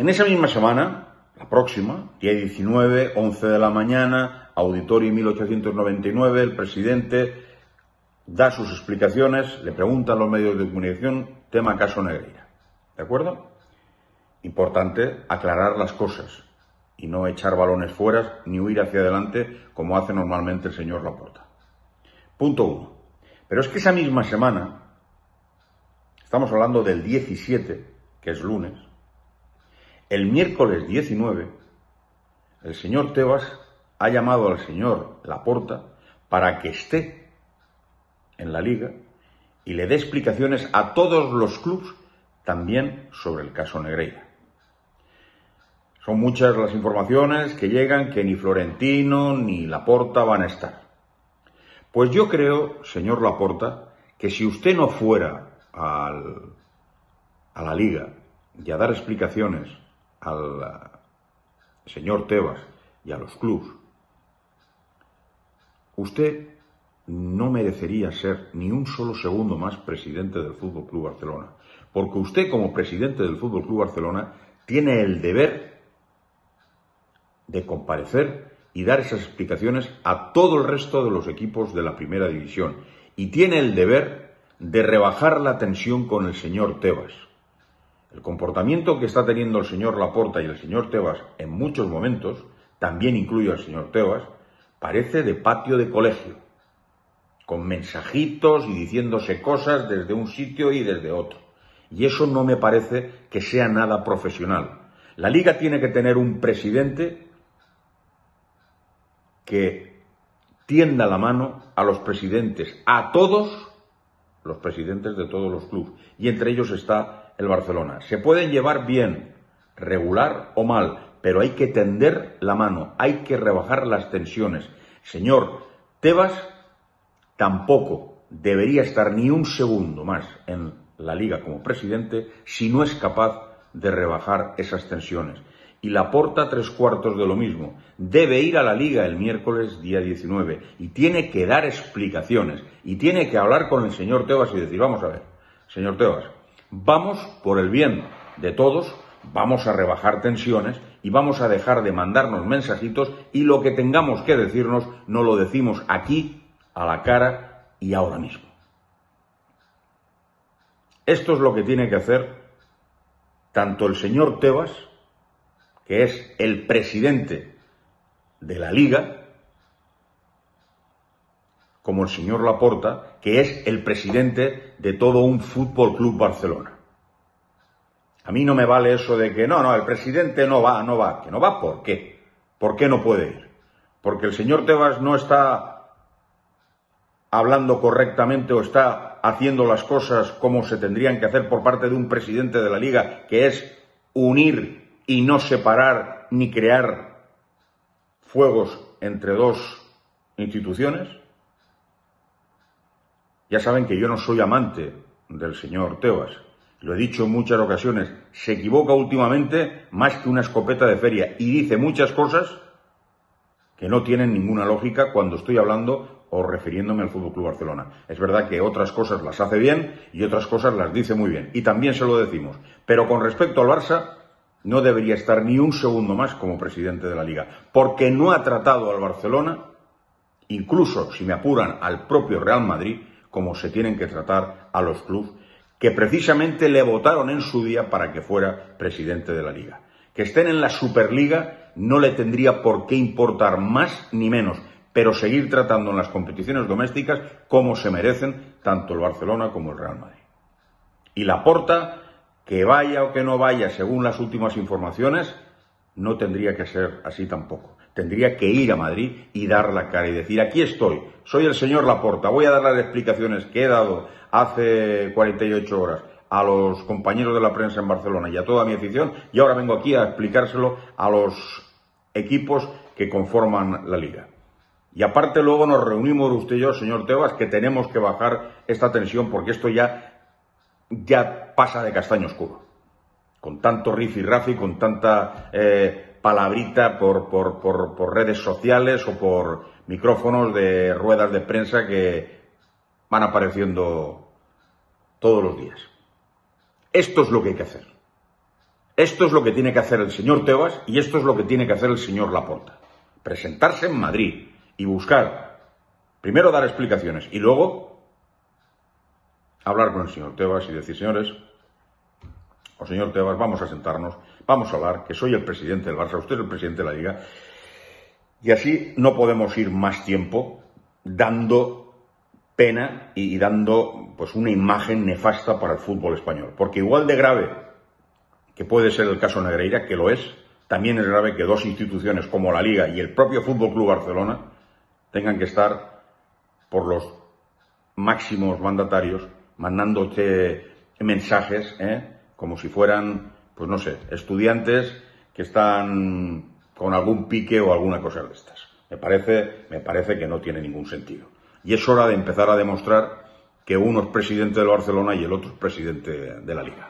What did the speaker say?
En esa misma semana, la próxima, día 19, 11 de la mañana, auditorio 1899, el presidente da sus explicaciones, le preguntan los medios de comunicación, tema caso Negreira. ¿De acuerdo? Importante aclarar las cosas y no echar balones fuera ni huir hacia adelante como hace normalmente el señor Laporta. Punto uno. Pero es que esa misma semana, estamos hablando del 17, que es lunes, el miércoles 19, el señor Tebas ha llamado al señor Laporta para que esté en la liga y le dé explicaciones a todos los clubes también sobre el caso Negreira. Son muchas las informaciones que llegan que ni Florentino ni Laporta van a estar. Pues yo creo, señor Laporta, que si usted no fuera al, a la liga y a dar explicaciones al señor Tebas y a los clubes, usted no merecería ser ni un solo segundo más presidente del Fútbol Club Barcelona, porque usted como presidente del Fútbol Club Barcelona tiene el deber de comparecer y dar esas explicaciones a todo el resto de los equipos de la primera división y tiene el deber de rebajar la tensión con el señor Tebas. El comportamiento que está teniendo el señor Laporta y el señor Tebas en muchos momentos, también incluye al señor Tebas, parece de patio de colegio, con mensajitos y diciéndose cosas desde un sitio y desde otro. Y eso no me parece que sea nada profesional. La liga tiene que tener un presidente que tienda la mano a los presidentes, a todos los presidentes de todos los clubes, y entre ellos está el Barcelona. Se pueden llevar bien, regular o mal, pero hay que tender la mano, hay que rebajar las tensiones. Señor Tebas tampoco debería estar ni un segundo más en la liga como presidente si no es capaz de rebajar esas tensiones y la porta tres cuartos de lo mismo. Debe ir a la liga el miércoles día 19 y tiene que dar explicaciones y tiene que hablar con el señor Tebas y decir, vamos a ver, señor Tebas, vamos por el bien de todos, vamos a rebajar tensiones y vamos a dejar de mandarnos mensajitos y lo que tengamos que decirnos no lo decimos aquí, a la cara y ahora mismo. Esto es lo que tiene que hacer tanto el señor Tebas, que es el presidente de la liga, como el señor Laporta, que es el presidente de todo un Fútbol Club Barcelona. A mí no me vale eso de que no, no, el presidente no va, no va, que no va, ¿por qué? ¿Por qué no puede ir? Porque el señor Tebas no está hablando correctamente o está haciendo las cosas como se tendrían que hacer por parte de un presidente de la liga, que es unir y no separar ni crear fuegos entre dos instituciones? Ya saben que yo no soy amante del señor Tebas. Lo he dicho en muchas ocasiones. Se equivoca últimamente más que una escopeta de feria y dice muchas cosas que no tienen ninguna lógica cuando estoy hablando o refiriéndome al Fútbol Club Barcelona. Es verdad que otras cosas las hace bien y otras cosas las dice muy bien. Y también se lo decimos. Pero con respecto al Barça, no debería estar ni un segundo más como presidente de la liga, porque no ha tratado al Barcelona, incluso si me apuran al propio Real Madrid, como se tienen que tratar a los clubes que precisamente le votaron en su día para que fuera presidente de la liga. Que estén en la Superliga no le tendría por qué importar más ni menos, pero seguir tratando en las competiciones domésticas como se merecen tanto el Barcelona como el Real Madrid. Y la porta que vaya o que no vaya según las últimas informaciones, no tendría que ser así tampoco. Tendría que ir a Madrid y dar la cara y decir, aquí estoy, soy el señor Laporta, voy a dar las explicaciones que he dado hace 48 horas a los compañeros de la prensa en Barcelona y a toda mi afición y ahora vengo aquí a explicárselo a los equipos que conforman la liga. Y aparte luego nos reunimos usted y yo, señor Tebas, que tenemos que bajar esta tensión porque esto ya ya pasa de castaño oscuro. Con tanto y con tanta eh, palabrita por, por, por, redes sociales o por micrófonos de ruedas de prensa que van apareciendo todos los días. Esto es lo que hay que hacer. Esto es lo que tiene que hacer el señor Tebas y esto es lo que tiene que hacer el señor Laporta. Presentarse en Madrid y buscar, primero dar explicaciones y luego hablar con el señor Tebas y decir, señores, o señor Tebas, vamos a sentarnos, vamos a hablar, que soy el presidente del Barça, usted es el presidente de la Liga, y así no podemos ir más tiempo dando pena y dando pues una imagen nefasta para el fútbol español. Porque igual de grave que puede ser el caso Negreira, que lo es, también es grave que dos instituciones como la Liga y el propio Fútbol Club Barcelona tengan que estar por los máximos mandatarios mandándote mensajes, ¿eh? Como si fueran, pues no sé, estudiantes que están con algún pique o alguna cosa de estas. Me parece, me parece que no tiene ningún sentido. Y es hora de empezar a demostrar que uno es presidente del Barcelona y el otro es presidente de la Liga.